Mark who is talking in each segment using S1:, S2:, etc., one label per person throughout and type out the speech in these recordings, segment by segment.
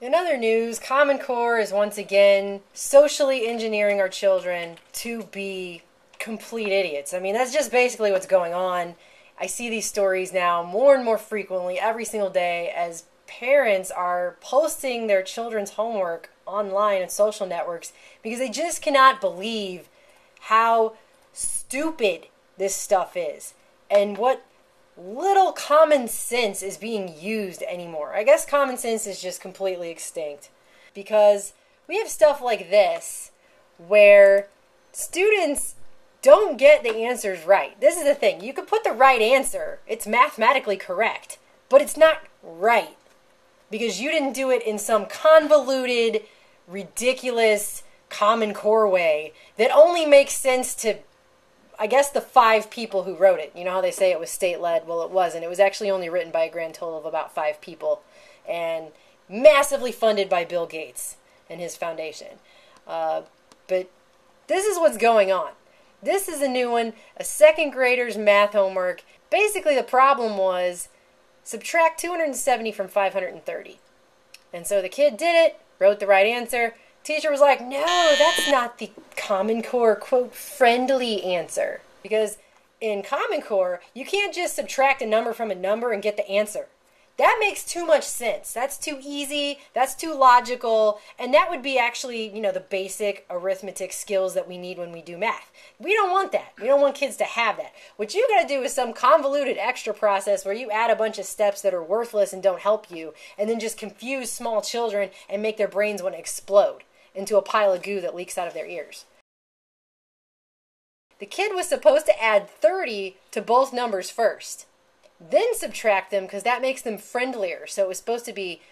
S1: In other news, Common Core is once again socially engineering our children to be complete idiots. I mean, that's just basically what's going on. I see these stories now more and more frequently every single day as parents are posting their children's homework online and social networks because they just cannot believe how stupid this stuff is and what little common sense is being used anymore. I guess common sense is just completely extinct because we have stuff like this where students don't get the answers right. This is the thing. You can put the right answer. It's mathematically correct, but it's not right because you didn't do it in some convoluted, ridiculous common core way that only makes sense to I guess the five people who wrote it. You know how they say it was state led? Well, it wasn't. It was actually only written by a grand total of about five people and massively funded by Bill Gates and his foundation. Uh, but this is what's going on. This is a new one, a second grader's math homework. Basically, the problem was subtract 270 from 530. And so the kid did it, wrote the right answer, Teacher was like, no, that's not the Common Core, quote, friendly answer. Because in Common Core, you can't just subtract a number from a number and get the answer. That makes too much sense. That's too easy. That's too logical. And that would be actually, you know, the basic arithmetic skills that we need when we do math. We don't want that. We don't want kids to have that. What you got to do is some convoluted extra process where you add a bunch of steps that are worthless and don't help you, and then just confuse small children and make their brains want to explode into a pile of goo that leaks out of their ears. The kid was supposed to add 30 to both numbers first, then subtract them because that makes them friendlier. So it was supposed to be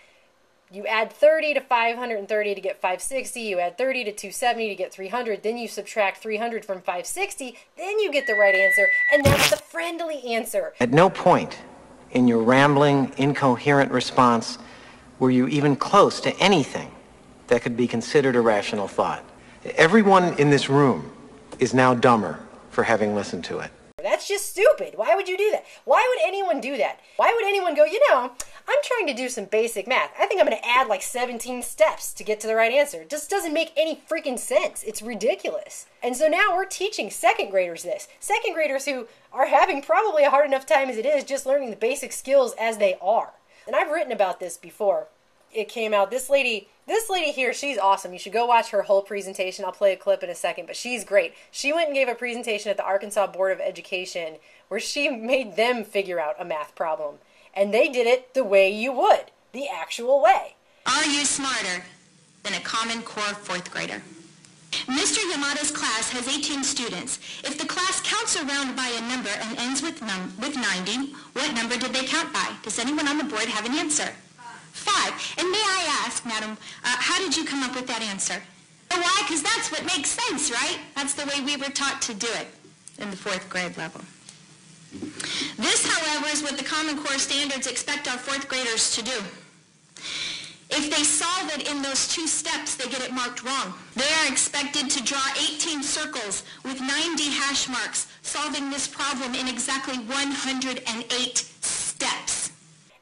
S1: you add 30 to 530 to get 560, you add 30 to 270 to get 300, then you subtract 300 from 560, then you get the right answer, and that's the friendly answer.
S2: At no point in your rambling, incoherent response were you even close to anything that could be considered a rational thought. Everyone in this room is now dumber for having listened to it.
S1: That's just stupid. Why would you do that? Why would anyone do that? Why would anyone go, you know, I'm trying to do some basic math. I think I'm going to add like 17 steps to get to the right answer. It just doesn't make any freaking sense. It's ridiculous. And so now we're teaching second graders this. Second graders who are having probably a hard enough time as it is just learning the basic skills as they are. And I've written about this before. It came out. This lady this lady here, she's awesome. You should go watch her whole presentation. I'll play a clip in a second, but she's great. She went and gave a presentation at the Arkansas Board of Education where she made them figure out a math problem. And they did it the way you would, the actual way.
S3: Are you smarter than a Common Core fourth grader? Mr. Yamada's class has 18 students. If the class counts around by a number and ends with, num- with 90, what number did they count by? Does anyone on the board have an answer? Five. And may I ask, madam, uh, how did you come up with that answer? Why? Because that's what makes sense, right? That's the way we were taught to do it in the fourth grade level. This, however, is what the Common Core standards expect our fourth graders to do. If they solve it in those two steps, they get it marked wrong. They are expected to draw 18 circles with 90 hash marks, solving this problem in exactly 108 steps.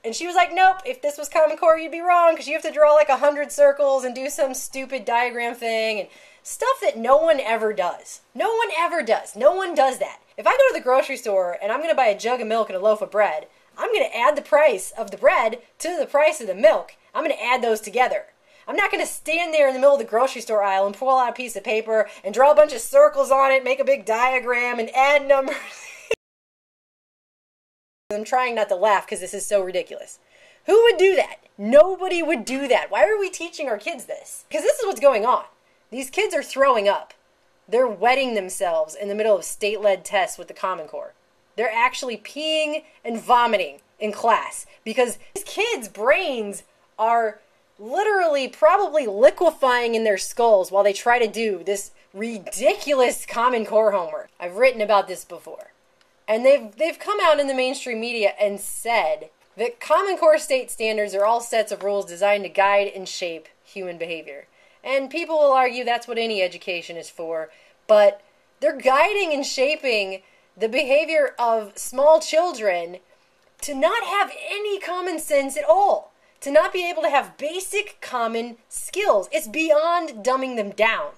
S1: And she was like, nope, if this was Common Core, you'd be wrong because you have to draw like a hundred circles and do some stupid diagram thing and stuff that no one ever does. No one ever does. No one does that. If I go to the grocery store and I'm going to buy a jug of milk and a loaf of bread, I'm going to add the price of the bread to the price of the milk. I'm going to add those together. I'm not going to stand there in the middle of the grocery store aisle and pull out a piece of paper and draw a bunch of circles on it, make a big diagram, and add numbers. I'm trying not to laugh because this is so ridiculous. Who would do that? Nobody would do that. Why are we teaching our kids this? Because this is what's going on. These kids are throwing up. They're wetting themselves in the middle of state led tests with the Common Core. They're actually peeing and vomiting in class because these kids' brains are literally probably liquefying in their skulls while they try to do this ridiculous Common Core homework. I've written about this before. And they've they've come out in the mainstream media and said that Common Core state standards are all sets of rules designed to guide and shape human behavior. And people will argue that's what any education is for, but they're guiding and shaping the behavior of small children to not have any common sense at all to not be able to have basic common skills. It's beyond dumbing them down.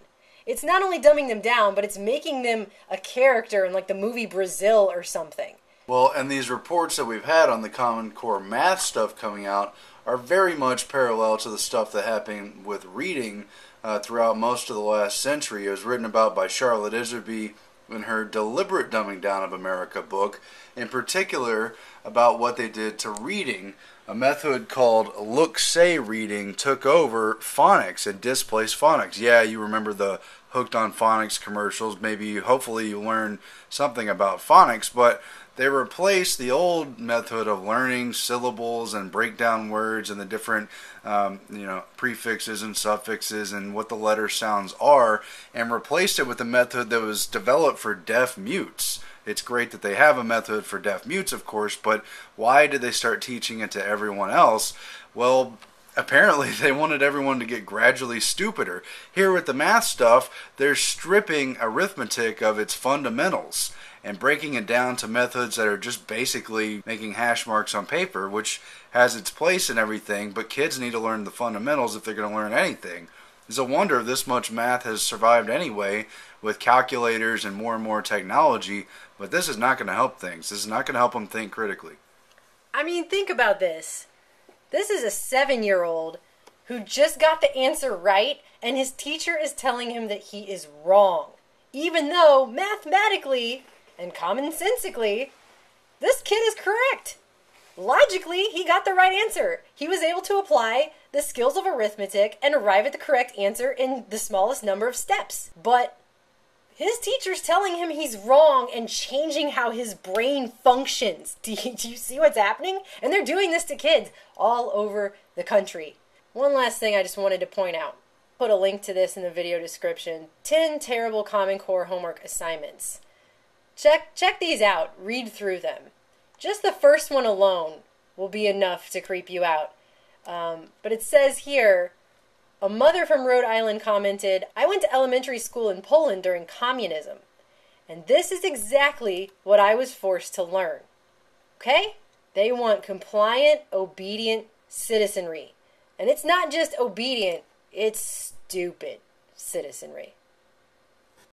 S1: It's not only dumbing them down, but it's making them a character in like the movie Brazil or something.
S4: Well, and these reports that we've had on the Common Core math stuff coming out are very much parallel to the stuff that happened with reading uh, throughout most of the last century. It was written about by Charlotte Iserbyt in her Deliberate Dumbing Down of America book, in particular about what they did to reading. A method called look say reading took over phonics and displaced phonics. Yeah, you remember the hooked on phonics commercials. Maybe, hopefully, you learn something about phonics, but they replaced the old method of learning syllables and breakdown words and the different um, you know prefixes and suffixes and what the letter sounds are and replaced it with a method that was developed for deaf mutes. It's great that they have a method for deaf mutes of course but why did they start teaching it to everyone else? Well apparently they wanted everyone to get gradually stupider. Here with the math stuff they're stripping arithmetic of its fundamentals and breaking it down to methods that are just basically making hash marks on paper, which has its place and everything, but kids need to learn the fundamentals if they're going to learn anything. It's a wonder this much math has survived anyway with calculators and more and more technology, but this is not going to help things. This is not going to help them think critically.
S1: I mean, think about this. This is a seven year old who just got the answer right, and his teacher is telling him that he is wrong, even though mathematically and commonsensically, this kid is correct. Logically, he got the right answer. He was able to apply the skills of arithmetic and arrive at the correct answer in the smallest number of steps. But his teacher's telling him he's wrong and changing how his brain functions. Do you, do you, see what's happening? And they're doing this to kids all over the country. One last thing I just wanted to point out. Put a link to this in the video description 10 terrible Common Core homework assignments. Check check these out. Read through them. Just the first one alone will be enough to creep you out. Um, but it says here, a mother from Rhode Island commented, "I went to elementary school in Poland during communism, and this is exactly what I was forced to learn." Okay? They want compliant, obedient citizenry. And it's not just obedient, it's stupid citizenry.